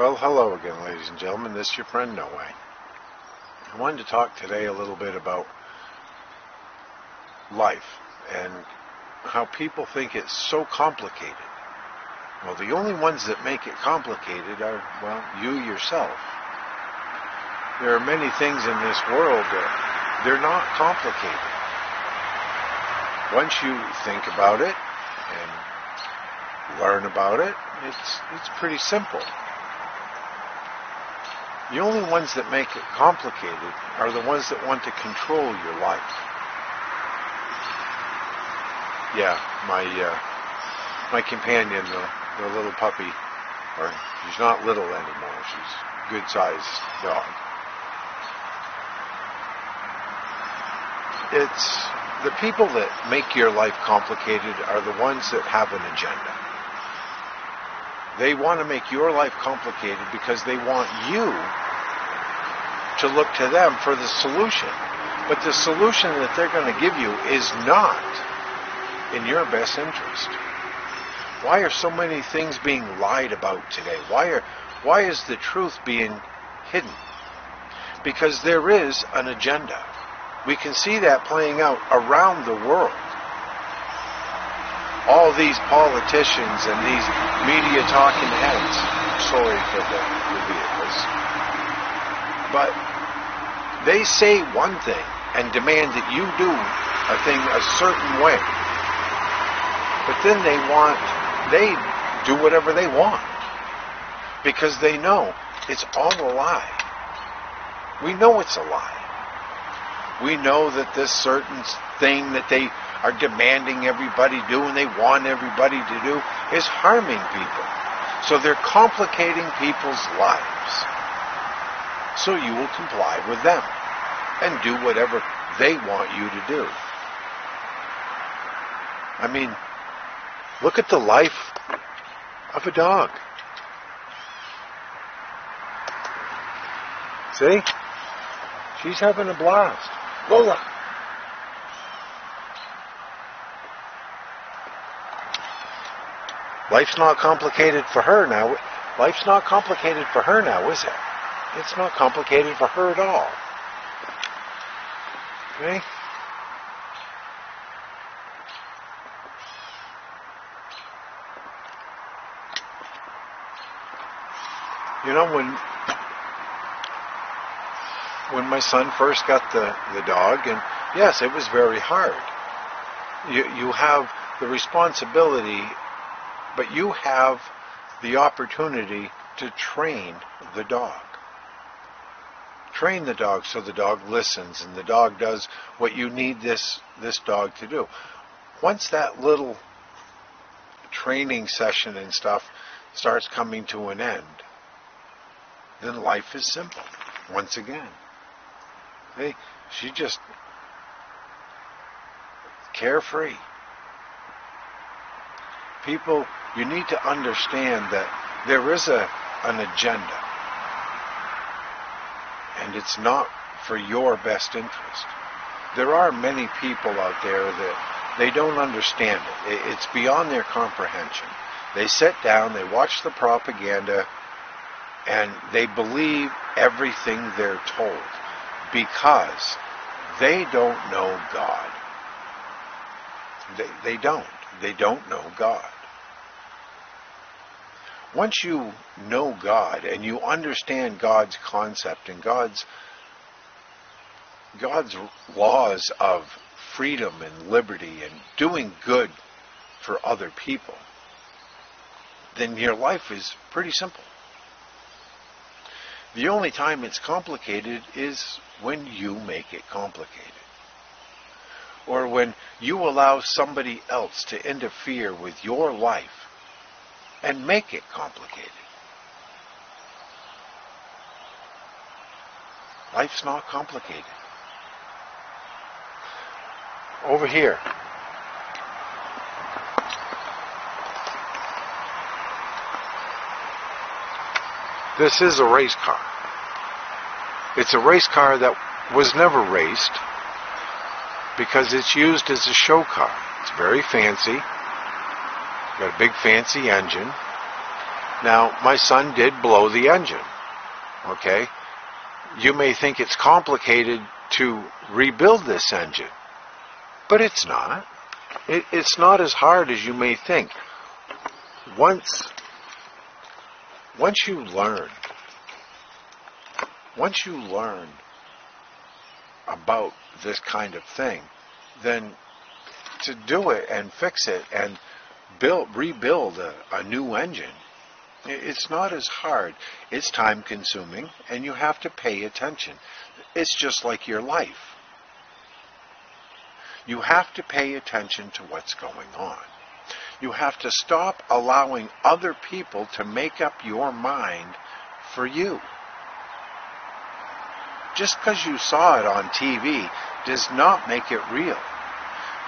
Well, hello again, ladies and gentlemen. This is your friend No Way. I wanted to talk today a little bit about life and how people think it's so complicated. Well, the only ones that make it complicated are, well, you yourself. There are many things in this world that they're not complicated. Once you think about it and learn about it, it's, it's pretty simple. The only ones that make it complicated are the ones that want to control your life. Yeah, my uh, my companion, the, the little puppy, or she's not little anymore. She's a good-sized dog. It's the people that make your life complicated are the ones that have an agenda. They want to make your life complicated because they want you to look to them for the solution. But the solution that they're going to give you is not in your best interest. Why are so many things being lied about today? Why are why is the truth being hidden? Because there is an agenda. We can see that playing out around the world all these politicians and these media talking heads. Sorry for the, the vehicles. But they say one thing and demand that you do a thing a certain way. But then they want, they do whatever they want. Because they know it's all a lie. We know it's a lie. We know that this certain thing that they are demanding everybody do and they want everybody to do is harming people. So they're complicating people's lives. So you will comply with them and do whatever they want you to do. I mean, look at the life of a dog. See? She's having a blast. Lola! Life's not complicated for her now. Life's not complicated for her now, is it? It's not complicated for her at all. Okay? You know when when my son first got the, the dog and yes, it was very hard. You you have the responsibility but you have the opportunity to train the dog. Train the dog so the dog listens and the dog does what you need this, this dog to do. Once that little training session and stuff starts coming to an end, then life is simple once again. Hey, she just carefree. People you need to understand that there is a, an agenda. And it's not for your best interest. There are many people out there that they don't understand it. It's beyond their comprehension. They sit down, they watch the propaganda, and they believe everything they're told because they don't know God. They, they don't. They don't know God once you know God and you understand God's concept and God's God's laws of freedom and liberty and doing good for other people, then your life is pretty simple. The only time it's complicated is when you make it complicated. Or when you allow somebody else to interfere with your life and make it complicated. Life's not complicated. Over here. This is a race car. It's a race car that was never raced because it's used as a show car. It's very fancy. Got a big fancy engine. Now, my son did blow the engine. Okay? You may think it's complicated to rebuild this engine, but it's not. It, it's not as hard as you may think. Once, once you learn, once you learn about this kind of thing, then to do it and fix it and build, rebuild a, a new engine, it's not as hard. It's time consuming and you have to pay attention. It's just like your life. You have to pay attention to what's going on. You have to stop allowing other people to make up your mind for you. Just because you saw it on TV does not make it real.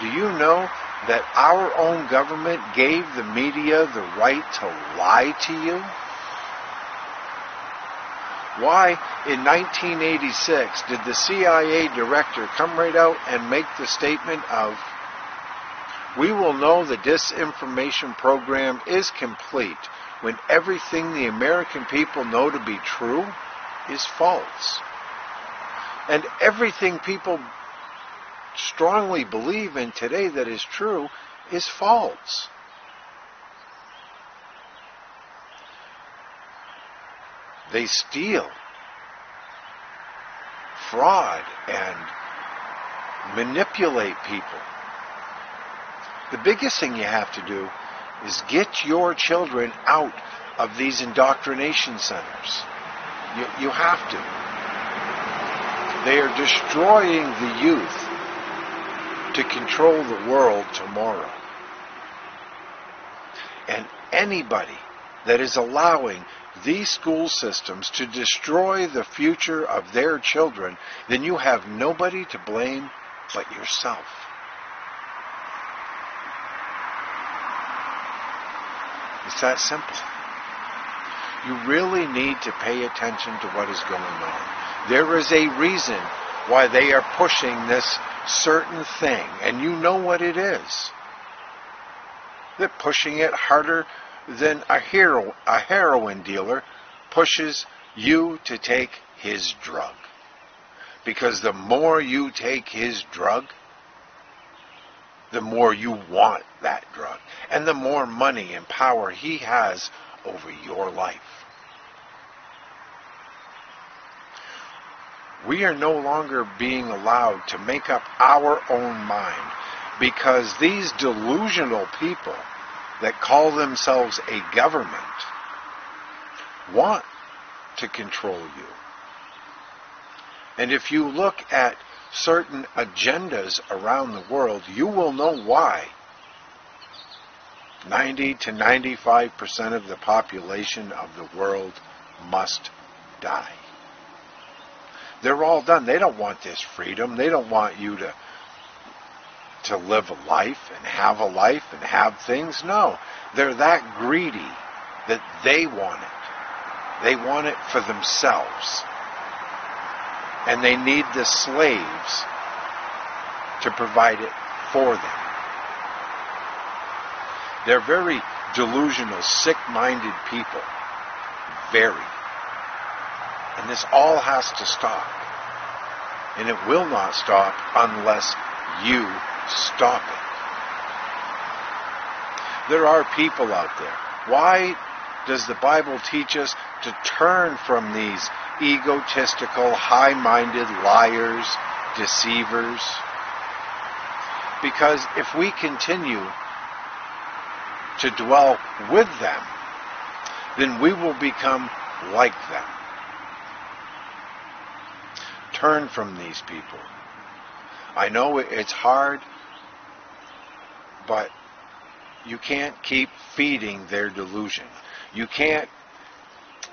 Do you know that our own government gave the media the right to lie to you? Why, in 1986, did the CIA director come right out and make the statement of, we will know the disinformation program is complete when everything the American people know to be true is false. And everything people strongly believe in today that is true is false. They steal, fraud, and manipulate people. The biggest thing you have to do is get your children out of these indoctrination centers. You, you have to. They are destroying the youth to control the world tomorrow. And anybody that is allowing these school systems to destroy the future of their children, then you have nobody to blame but yourself. It's that simple. You really need to pay attention to what is going on. There is a reason why they are pushing this certain thing, and you know what it is. They're pushing it harder than a, hero, a heroin dealer pushes you to take his drug. Because the more you take his drug, the more you want that drug. And the more money and power he has over your life. We are no longer being allowed to make up our own mind because these delusional people that call themselves a government want to control you. And if you look at certain agendas around the world, you will know why 90 to 95% of the population of the world must die. They're all done. They don't want this freedom. They don't want you to to live a life and have a life and have things. No. They're that greedy that they want it. They want it for themselves. And they need the slaves to provide it for them. They're very delusional, sick-minded people. Very. And this all has to stop. And it will not stop unless you stop it. There are people out there. Why does the Bible teach us to turn from these egotistical, high minded liars, deceivers? Because if we continue to dwell with them, then we will become like them turn from these people. I know it's hard, but you can't keep feeding their delusion. You can't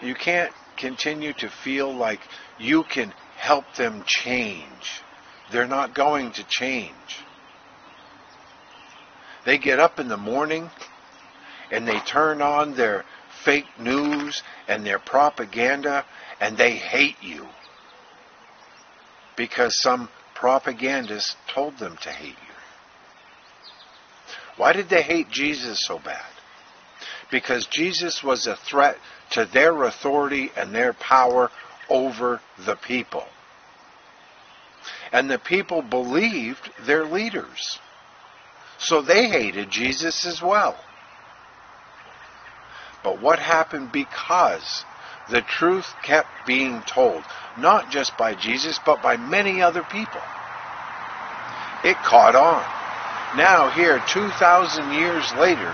you can't continue to feel like you can help them change. They're not going to change. They get up in the morning and they turn on their fake news and their propaganda and they hate you because some propagandist told them to hate you. Why did they hate Jesus so bad? because Jesus was a threat to their authority and their power over the people. And the people believed their leaders. So they hated Jesus as well. But what happened because the truth kept being told, not just by Jesus, but by many other people? It caught on. Now, here, 2,000 years later,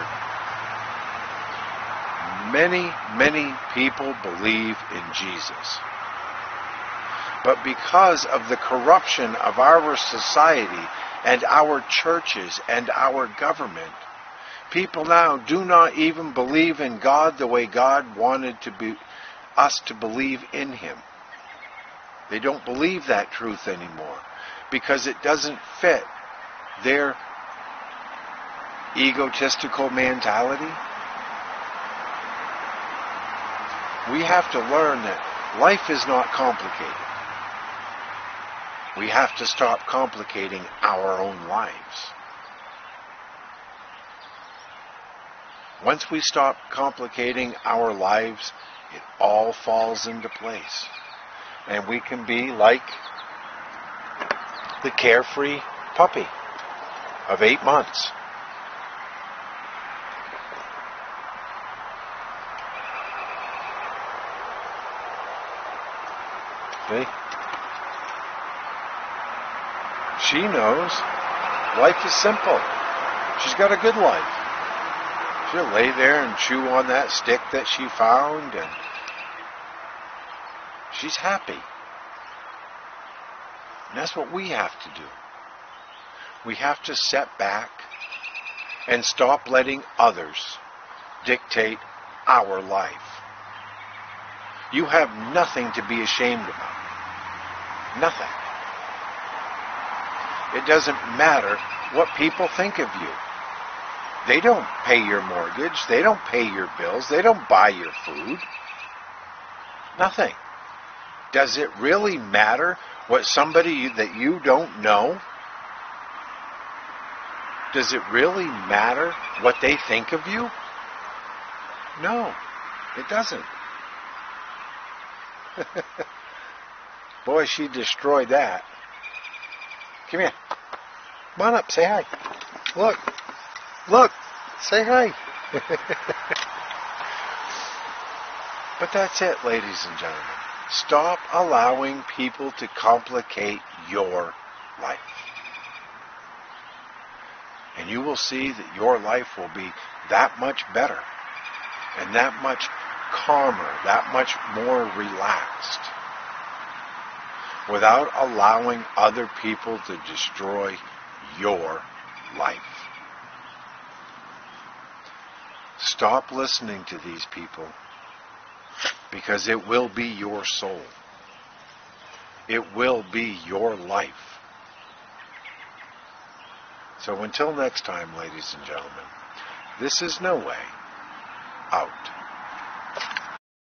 many, many people believe in Jesus. But because of the corruption of our society and our churches and our government, people now do not even believe in God the way God wanted to be, us to believe in Him. They don't believe that truth anymore because it doesn't fit their egotistical mentality. We have to learn that life is not complicated. We have to stop complicating our own lives. Once we stop complicating our lives, it all falls into place. And we can be like the carefree puppy of eight months. See? She knows life is simple. She's got a good life. She'll lay there and chew on that stick that she found and she's happy. And that's what we have to do. We have to set back and stop letting others dictate our life. You have nothing to be ashamed about. Nothing. It doesn't matter what people think of you. They don't pay your mortgage. They don't pay your bills. They don't buy your food. Nothing. Does it really matter what somebody that you don't know? Does it really matter what they think of you? No, it doesn't. Boy, she destroyed that. Come here. Come on up, say hi. Look. Look. Say hi. but that's it, ladies and gentlemen. Stop allowing people to complicate your life. And you will see that your life will be that much better and that much calmer, that much more relaxed without allowing other people to destroy your life. Stop listening to these people because it will be your soul. It will be your life. So until next time, ladies and gentlemen, this is No Way Out.